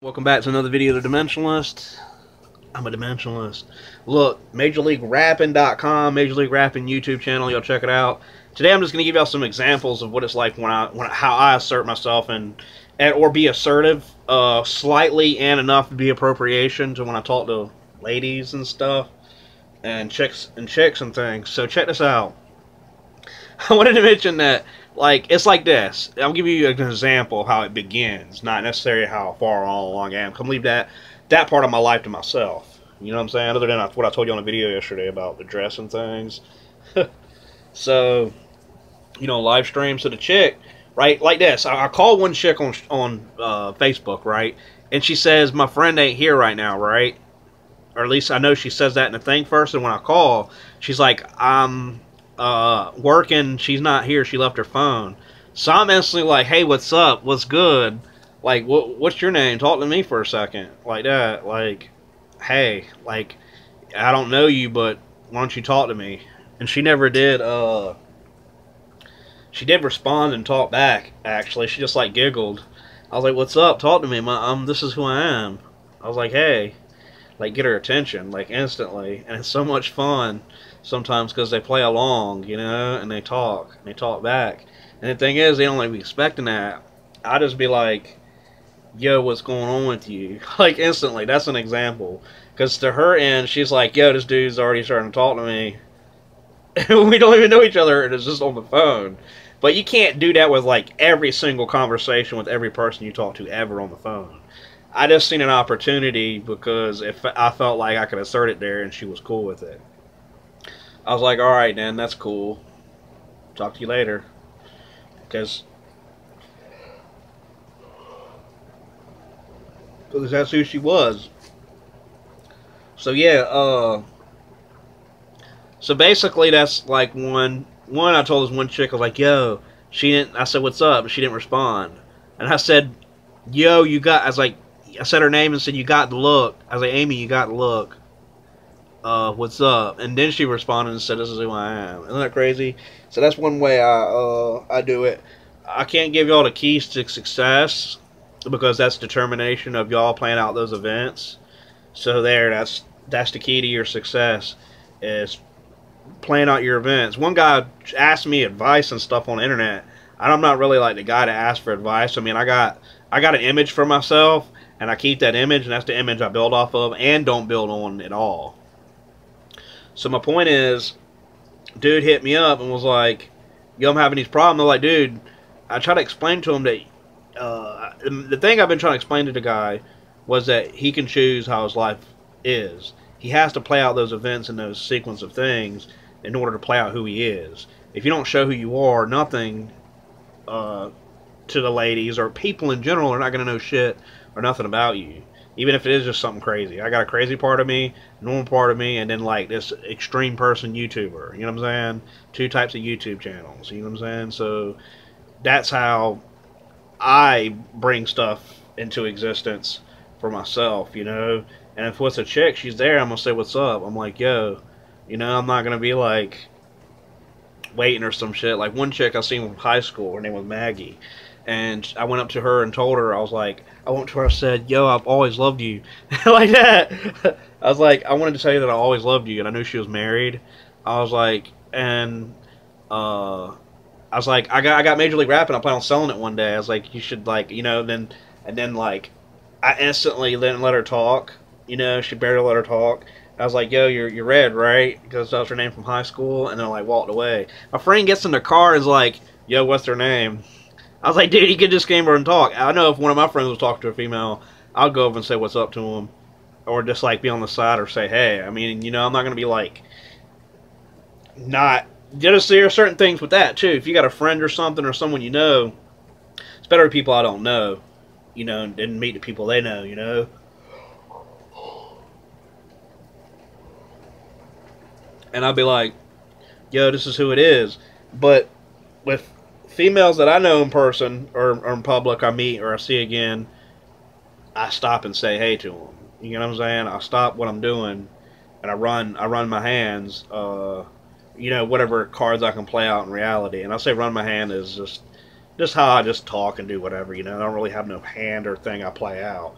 Welcome back to another video of The Dimensionalist. I'm a Dimensionalist. Look, MajorLeagueRapping.com, Major League Rapping YouTube channel, y'all check it out. Today I'm just going to give y'all some examples of what it's like when I, when how I assert myself and, and or be assertive, uh, slightly and enough to be appropriation to when I talk to ladies and stuff, and chicks and chicks and things. So check this out. I wanted to mention that like it's like this. I'll give you an example of how it begins, not necessarily how far along I am. Come leave that that part of my life to myself. You know what I'm saying? Other than what I told you on the video yesterday about the dress and things. so, you know, live streams to the chick, right? Like this. I, I call one chick on on uh, Facebook, right? And she says my friend ain't here right now, right? Or at least I know she says that in the thing first. And when I call, she's like, I'm uh, working. She's not here. She left her phone. So I'm instantly like, hey, what's up? What's good? Like, what, what's your name? Talk to me for a second. Like that. Like, hey, like, I don't know you, but why don't you talk to me? And she never did, uh, she did respond and talk back, actually. She just, like, giggled. I was like, what's up? Talk to me. My, um, this is who I am. I was like, hey. Like, get her attention, like, instantly. And it's so much fun sometimes because they play along, you know, and they talk, and they talk back. And the thing is, they don't like be expecting that. I just be like, yo, what's going on with you? Like, instantly. That's an example. Because to her end, she's like, yo, this dude's already starting to talk to me. we don't even know each other, and it's just on the phone. But you can't do that with, like, every single conversation with every person you talk to ever on the phone. I just seen an opportunity because if I felt like I could assert it there and she was cool with it. I was like, all right, then, that's cool. Talk to you later. Because because that's who she was. So yeah, uh so basically that's like one one I told this one chick I was like, "Yo, she didn't I said, "What's up?" she didn't respond. And I said, "Yo, you got I was like I said her name and said, "You got the look." I was like, "Amy, you got the look." uh, what's up? And then she responded and said, this is who I am. Isn't that crazy? So that's one way I, uh, I do it. I can't give y'all the keys to success because that's determination of y'all playing out those events. So there, that's that's the key to your success is playing out your events. One guy asked me advice and stuff on the internet. I'm not really like the guy to ask for advice. I mean, I got I got an image for myself, and I keep that image, and that's the image I build off of, and don't build on at all. So my point is, dude hit me up and was like, yo, I'm having these problems. I'm like, dude, I try to explain to him that uh, the thing I've been trying to explain to the guy was that he can choose how his life is. He has to play out those events and those sequence of things in order to play out who he is. If you don't show who you are, nothing uh, to the ladies or people in general are not going to know shit or nothing about you even if it is just something crazy. I got a crazy part of me, normal part of me, and then like this extreme person YouTuber. You know what I'm saying? Two types of YouTube channels. You know what I'm saying? So that's how I bring stuff into existence for myself. You know, and if what's a chick, she's there. I'm gonna say what's up. I'm like, yo, you know, I'm not gonna be like waiting or some shit. Like one chick I seen from high school, her name was Maggie and I went up to her and told her I was like I went to her and said yo I've always loved you like that I was like I wanted to tell you that I always loved you and I knew she was married I was like and uh I was like I got I got Major League Rapping I plan on selling it one day I was like you should like you know then and then like I instantly didn't let her talk you know she barely let her talk I was like, yo, you're, you're red, right? Because that was her name from high school. And then I like walked away. My friend gets in the car and is like, yo, what's her name? I was like, dude, he could just came over and talk. I know if one of my friends was talking to a female, I'll go over and say what's up to him, or just like be on the side or say hey. I mean, you know, I'm not gonna be like not. Just there are certain things with that too. If you got a friend or something or someone you know, it's better to people I don't know, you know, than meet the people they know, you know. And I'd be like, yo, this is who it is. But with females that I know in person or, or, in public I meet or I see again, I stop and say hey to them. You know what I'm saying? I stop what I'm doing and I run I run my hands. Uh, you know whatever cards I can play out in reality. And I say run my hand is just just how I just talk and do whatever. You know I don't really have no hand or thing I play out.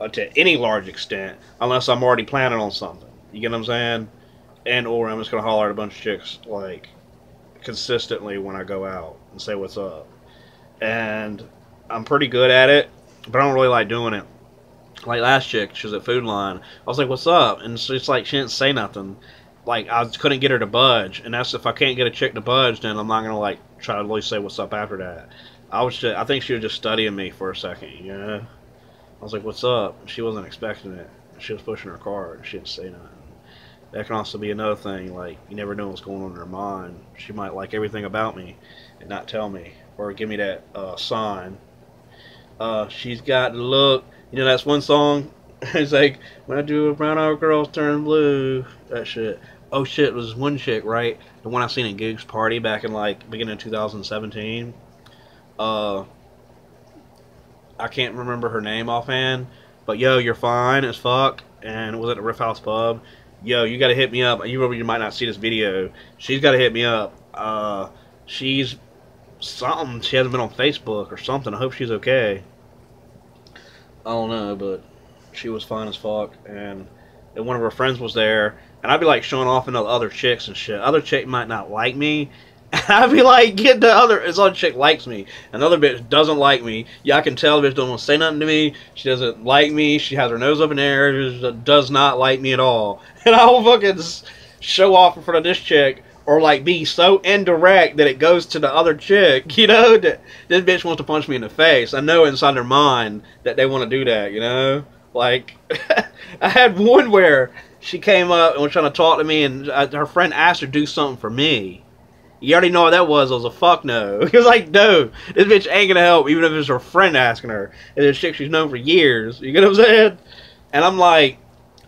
uh, to any large extent unless I'm already planning on something. You get what I'm saying? And or I'm just gonna holler at a bunch of chicks like consistently when I go out and say what's up. And I'm pretty good at it, but I don't really like doing it. Like last chick, she was at Food Lion. I was like, "What's up?" And she's like, she didn't say nothing. Like I couldn't get her to budge, and that's if I can't get a chick to budge, then I'm not gonna like try to least say what's up after that. I was just, I think she was just studying me for a second, you know. I was like, "What's up?" She wasn't expecting it. She was pushing her cart. She didn't say nothing. That can also be another thing. Like you never know what's going on in her mind. She might like everything about me and not tell me, or give me that uh, sign. Uh, she's got the look. You know, that's one song. it's like when I do a brown eyed girl turn blue. That shit. Oh shit, it was one chick, right? The one I seen at Goog's party back in like beginning of 2017. Uh, I can't remember her name offhand, but yo, you're fine as fuck, and it was at the Riff House Pub. Yo, you gotta hit me up. You you might not see this video. She's gotta hit me up. Uh, she's something. She hasn't been on Facebook or something. I hope she's okay. I don't know, but she was fine as fuck, and, and one of her friends was there, and I'd be like showing off into other chicks and shit. Other chick might not like me. I'd be like, get the other. This other chick likes me. Another bitch doesn't like me. I can tell the bitch don't want to say nothing to me. She doesn't like me. She has her nose up in the air. Does not like me at all. And I'll fucking show off in front of this chick or like be so indirect that it goes to the other chick, you know, that this bitch wants to punch me in the face. I know inside their mind that they want to do that, you know? Like, I had one where she came up and was trying to talk to me, and uh, her friend asked her to do something for me. You already know what that was. I was a fuck no. He was like, no, this bitch ain't gonna help, even if it's her friend asking her. And this chick she's known for years. You get what I'm saying? And I'm like,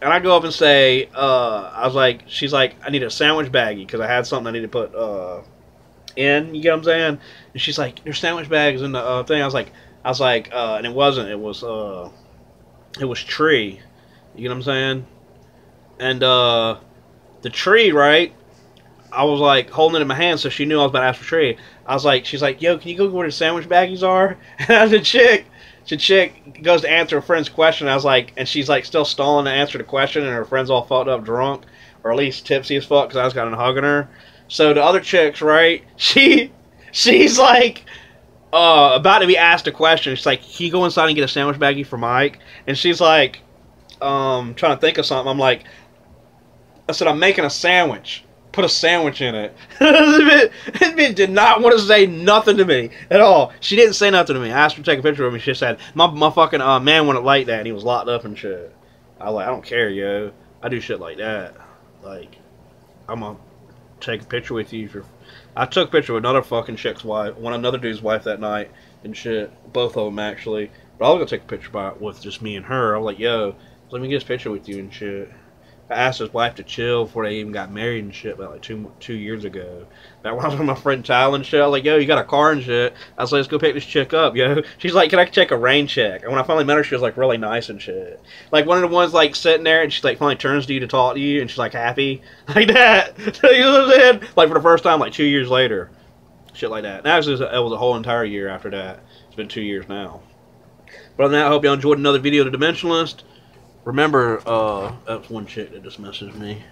and I go up and say, uh, I was like, she's like, I need a sandwich baggie because I had something I need to put uh, in. You get what I'm saying? And she's like, your sandwich bag is in the uh, thing. I was like, I was like, uh, and it wasn't. It was, uh, it was tree. You get what I'm saying? And uh, the tree, right? I was like holding it in my hand, so she knew I was about to ask for tree. I was like, she's like, yo, can you go where the sandwich baggies are? And I a chick the chick goes to answer a friend's question. I was like, and she's like still stalling to answer the question, and her friend's all fucked up drunk, or at least tipsy as fuck, because I was kind of hugging her. So the other chick's right. She, she's like, uh, about to be asked a question. She's like, "Can you go inside and get a sandwich baggie for Mike?" And she's like, um, trying to think of something. I'm like, I said, "I'm making a sandwich." Put a sandwich in it. this bitch did not want to say nothing to me at all. She didn't say nothing to me. I asked her to take a picture of me. She said, my, my fucking uh, man wouldn't like that, and he was locked up and shit. I was like, I don't care, yo. I do shit like that. Like, I'm gonna take a picture with you. For... I took a picture with another fucking chick's wife, one another dude's wife that night, and shit. Both of them, actually. But I was gonna take a picture by, with just me and her. I was like, yo, let me get a picture with you and shit. I asked his wife to chill before they even got married and shit about like two two years ago. That was with my friend Tyler and shit. I was like, yo, you got a car and shit. I was like, let's go pick this chick up, yo. She's like, can I check a rain check? And when I finally met her, she was like really nice and shit. Like one of the ones like sitting there and she like finally turns to you to talk to you and she's like happy. Like that. you know what I'm saying? Like for the first time like two years later. Shit like that. Now it was, it was a whole entire year after that. It's been two years now. But other than that, I hope y'all enjoyed another video of The Dimensionalist. Remember, uh, that's one chick that just messaged me.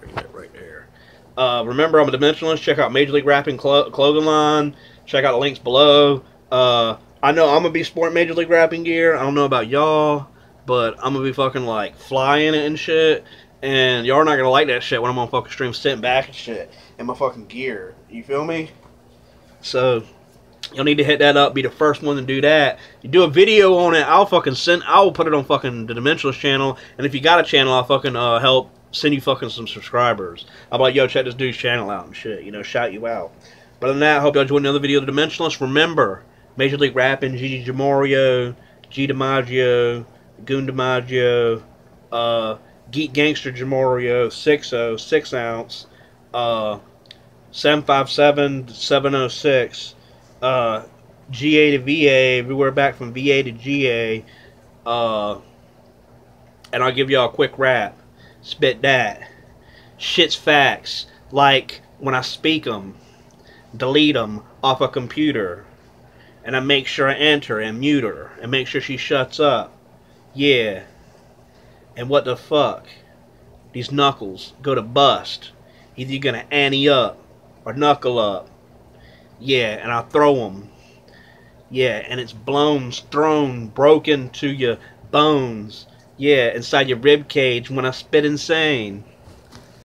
Bring that right there. Uh, remember, I'm a dimensionalist. Check out Major League Rapping clo clothing line. Check out the links below. Uh, I know I'm gonna be sporting Major League Rapping gear. I don't know about y'all, but I'm gonna be fucking like flying it and shit. And y'all are not gonna like that shit when I'm on fucking stream sitting back and shit in my fucking gear. You feel me? So You'll need to hit that up, be the first one to do that. You do a video on it, I'll fucking send, I'll put it on fucking the Dimensionalist channel. And if you got a channel, I'll fucking uh, help send you fucking some subscribers. I'll be like, yo, check this dude's channel out and shit, you know, shout you out. But other than that, I hope y'all enjoyed another video of The Dimensionalist. Remember, Major League Rapping, Gigi Jamorio, G DiMaggio, Goon DiMaggio, uh, Geek Gangster Jamorio, 60, 6 ounce, uh, 757, 706, uh, GA to VA, everywhere back from VA to GA. Uh, and I'll give y'all a quick rap. Spit that. Shit's facts. Like when I speak them, delete them off a computer. And I make sure I enter and mute her and make sure she shuts up. Yeah. And what the fuck? These knuckles go to bust. Either you're gonna ante up or knuckle up. Yeah, and I throw them. Yeah, and it's blown, thrown, broken to your bones. Yeah, inside your rib cage when I spit insane.